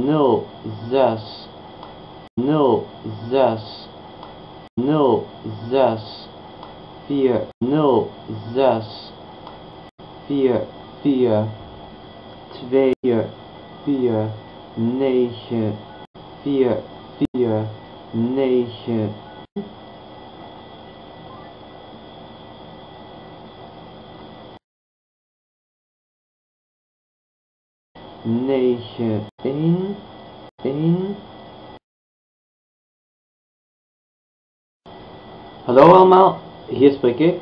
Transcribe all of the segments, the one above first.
nul zes. Nul zes. Nul zes. Vier nul zes. Vier vier twee vier negen vier vier negen negen één één Hallo allemaal, hier spreek ik.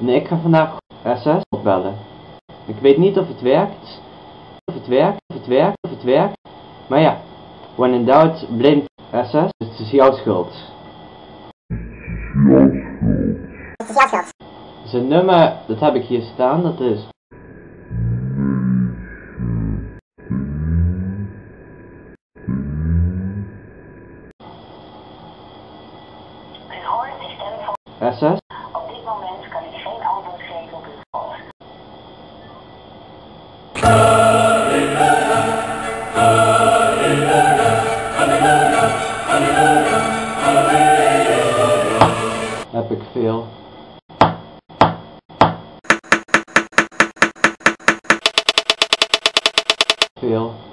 En ik ga vandaag SS opbellen. Ik weet niet of het werkt, of het werkt, of het werkt, of het werkt. Maar ja, when in doubt, blame SS. Het is jouw schuld. Het is jouw schuld. Zijn nummer, dat heb ik hier staan, dat is SS. Op dit moment kan ik geen antwoord geven op uw ik veel. Veel.